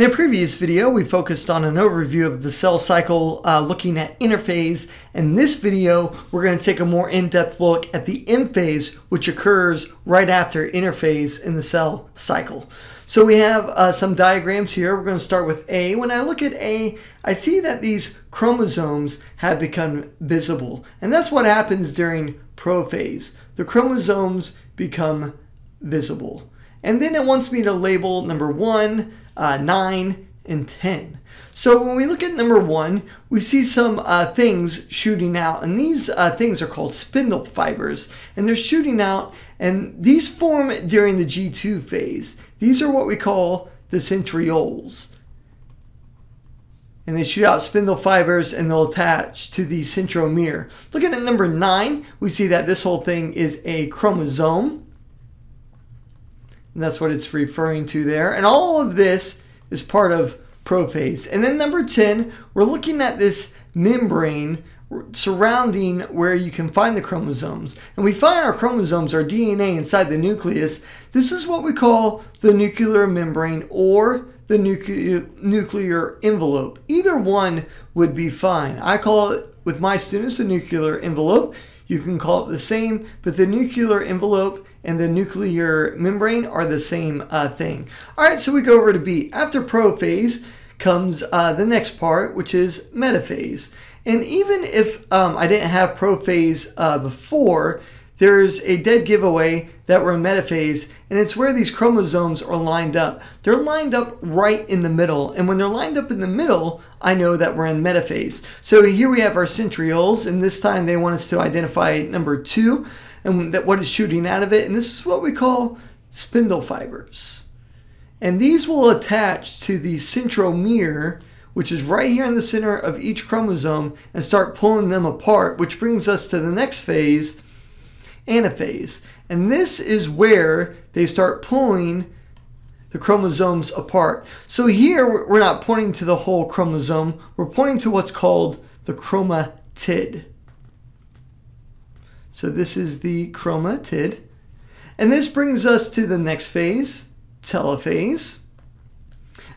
In a previous video, we focused on an overview of the cell cycle uh, looking at interphase. In this video, we're going to take a more in-depth look at the M phase, which occurs right after interphase in the cell cycle. So we have uh, some diagrams here. We're going to start with A. When I look at A, I see that these chromosomes have become visible. And that's what happens during prophase. The chromosomes become visible. And then it wants me to label number one, uh, 9, and 10. So when we look at number 1, we see some uh, things shooting out. And these uh, things are called spindle fibers. And they're shooting out. And these form during the G2 phase. These are what we call the centrioles. And they shoot out spindle fibers and they'll attach to the centromere. Looking at number 9, we see that this whole thing is a chromosome. And that's what it's referring to there. And all of this is part of prophase. And then number 10, we're looking at this membrane surrounding where you can find the chromosomes. And we find our chromosomes, our DNA inside the nucleus. This is what we call the nuclear membrane or the nuclear, nuclear envelope. Either one would be fine. I call it, with my students, the nuclear envelope. You can call it the same, but the nuclear envelope and the nuclear membrane are the same uh, thing. All right, so we go over to B. After prophase comes uh, the next part, which is metaphase. And even if um, I didn't have prophase uh, before, there's a dead giveaway that we're in metaphase, and it's where these chromosomes are lined up. They're lined up right in the middle, and when they're lined up in the middle, I know that we're in metaphase. So here we have our centrioles, and this time they want us to identify number two and that what is shooting out of it. And this is what we call spindle fibers. And these will attach to the centromere, which is right here in the center of each chromosome, and start pulling them apart, which brings us to the next phase, anaphase. And this is where they start pulling the chromosomes apart. So here we're not pointing to the whole chromosome, we're pointing to what's called the chromatid. So this is the chromatid. And this brings us to the next phase, telophase.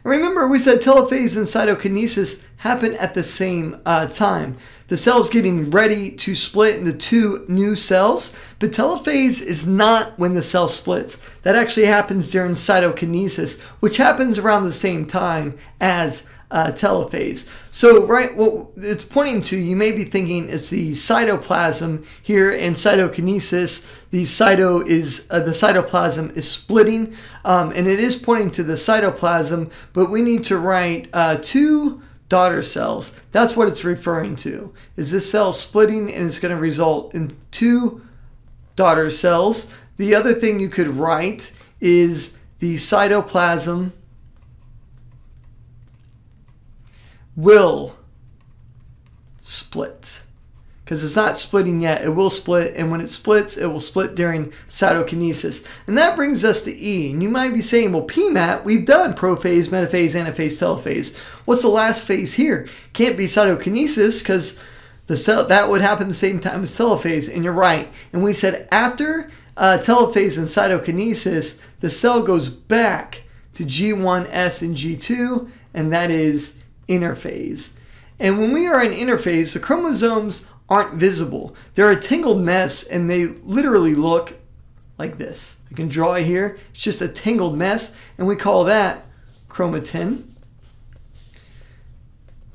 remember, we said telophase and cytokinesis happen at the same uh, time. The cell's getting ready to split into two new cells, but telophase is not when the cell splits. That actually happens during cytokinesis, which happens around the same time as uh, telophase. So, right, what it's pointing to, you may be thinking it's the cytoplasm here in cytokinesis. The cyto is uh, the cytoplasm is splitting, um, and it is pointing to the cytoplasm. But we need to write uh, two daughter cells. That's what it's referring to. Is this cell splitting, and it's going to result in two daughter cells. The other thing you could write is the cytoplasm will split. Because it's not splitting yet, it will split, and when it splits, it will split during cytokinesis. And that brings us to E. And you might be saying, well, PMAT, we've done prophase, metaphase, anaphase, telophase. What's the last phase here? Can't be cytokinesis because the cell that would happen the same time as telophase, and you're right. And we said after uh, telophase and cytokinesis, the cell goes back to G1S and G2, and that is interphase. And when we are in interphase, the chromosomes aren't visible. They're a tangled mess and they literally look like this. I can draw here. It's just a tangled mess and we call that chromatin.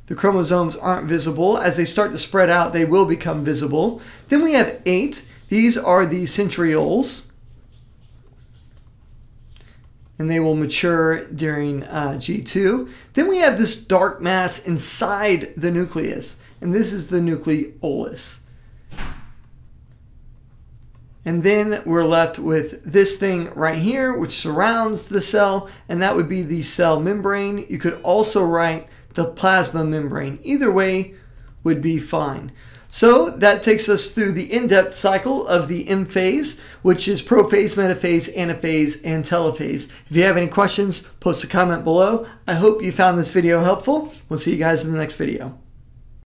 The chromosomes aren't visible. As they start to spread out, they will become visible. Then we have eight. These are the centrioles and they will mature during uh, G2. Then we have this dark mass inside the nucleus, and this is the nucleolus. And then we're left with this thing right here, which surrounds the cell, and that would be the cell membrane. You could also write the plasma membrane. Either way would be fine. So that takes us through the in-depth cycle of the M phase, which is prophase, metaphase, anaphase, and telophase. If you have any questions, post a comment below. I hope you found this video helpful. We'll see you guys in the next video.